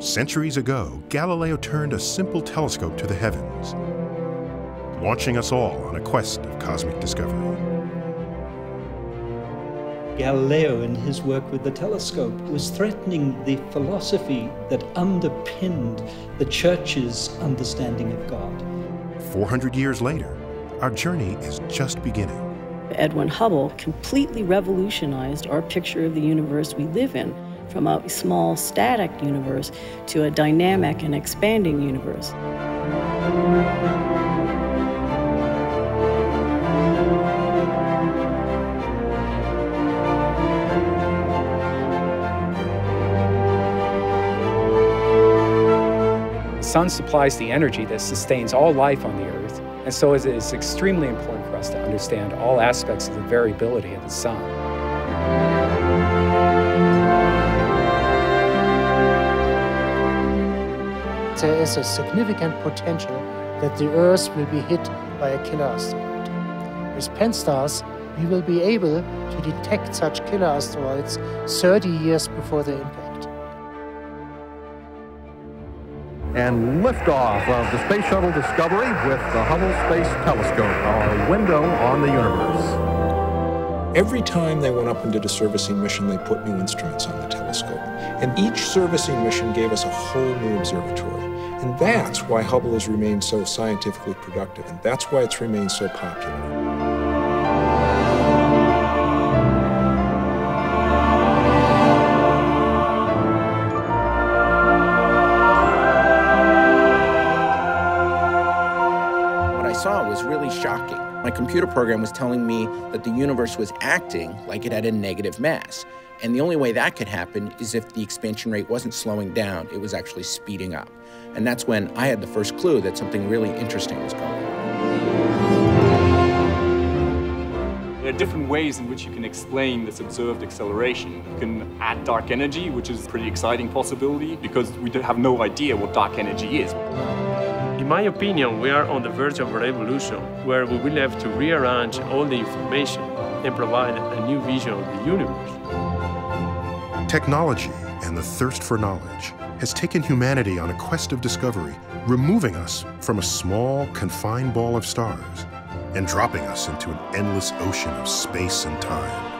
Centuries ago, Galileo turned a simple telescope to the heavens, launching us all on a quest of cosmic discovery. Galileo, in his work with the telescope, was threatening the philosophy that underpinned the church's understanding of God. 400 years later, our journey is just beginning. Edwin Hubble completely revolutionized our picture of the universe we live in from a small static universe to a dynamic and expanding universe. The sun supplies the energy that sustains all life on the Earth, and so it is extremely important for us to understand all aspects of the variability of the sun. Is a significant potential that the Earth will be hit by a killer asteroid. With Pan-STARRS, we will be able to detect such killer asteroids 30 years before their impact. And liftoff of the Space Shuttle Discovery with the Hubble Space Telescope, our window on the universe. Every time they went up and did a servicing mission, they put new instruments on the telescope. And each servicing mission gave us a whole new observatory. And that's why Hubble has remained so scientifically productive, and that's why it's remained so popular. What I saw was really shocking. My computer program was telling me that the universe was acting like it had a negative mass. And the only way that could happen is if the expansion rate wasn't slowing down, it was actually speeding up. And that's when I had the first clue that something really interesting was going on. There are different ways in which you can explain this observed acceleration. You can add dark energy, which is a pretty exciting possibility because we have no idea what dark energy is. In my opinion, we are on the verge of a revolution where we will have to rearrange all the information and provide a new vision of the universe. Technology and the thirst for knowledge has taken humanity on a quest of discovery, removing us from a small, confined ball of stars and dropping us into an endless ocean of space and time.